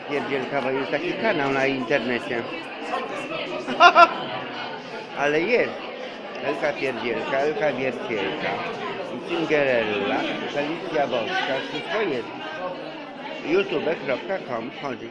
Pierdzielka, bo jest taki kanał na internecie. Ale jest. Elka Pierdzielka, Elka Wiercielka, Cinderella, Felicja Boska, wszystko jest. youtube.com chodzi.